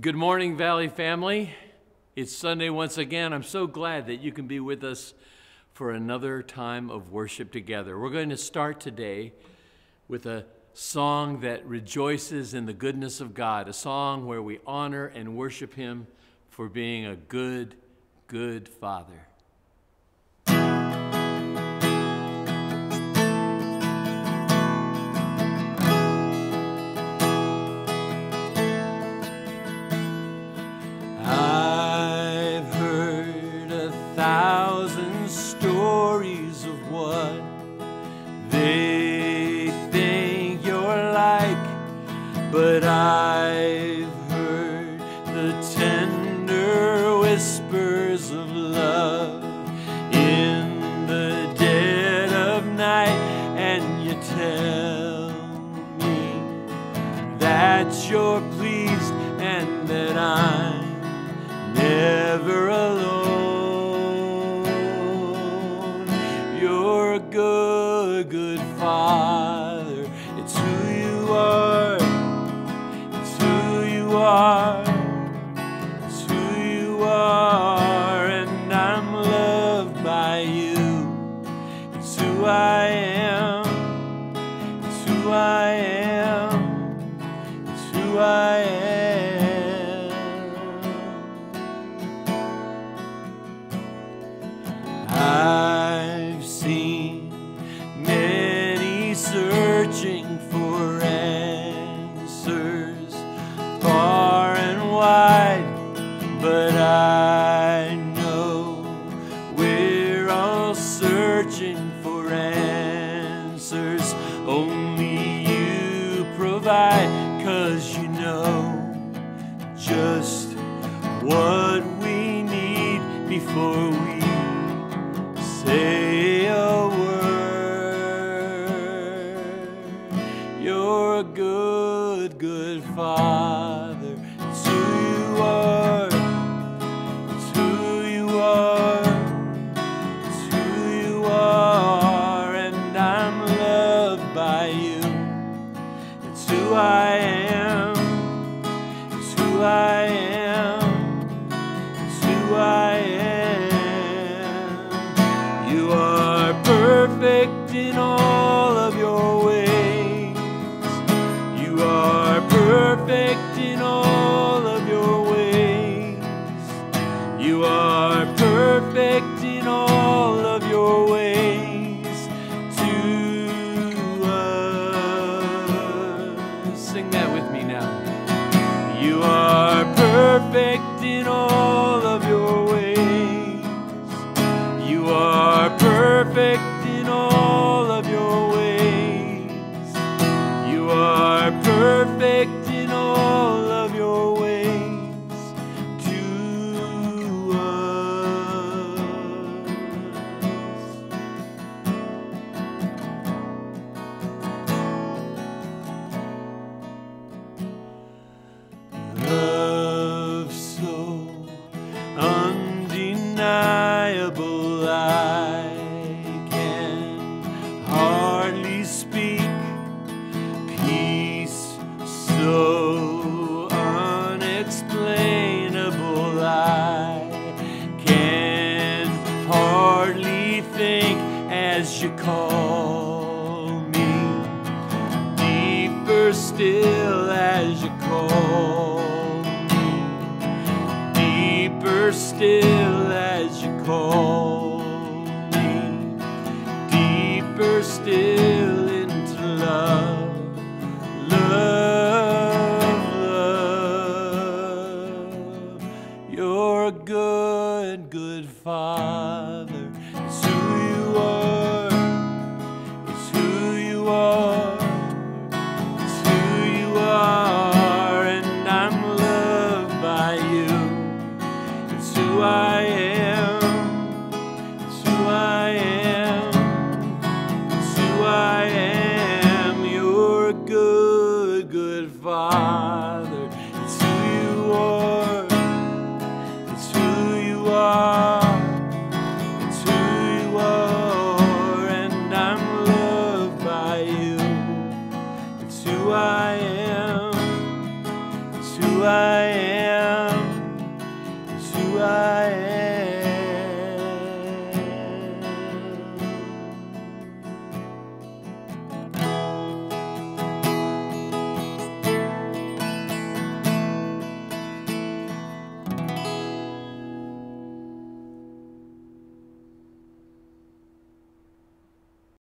Good morning, Valley family. It's Sunday once again. I'm so glad that you can be with us for another time of worship together. We're going to start today with a song that rejoices in the goodness of God, a song where we honor and worship Him for being a good, good Father. And that I'm never alone. You're a good, good father. It's who you are. It's who you are. Searching for answers far and wide, but I know we're all searching for answers. Only you provide, cause you know just what we need before You're a good, good father. It's who you are. Perfect in all of your ways. You are perfect in all of your ways. You are perfect as you call me. Deeper still as you call me, deeper still as you call me, deeper still who I am. It's who I am. It's who I am. You're a good, good father.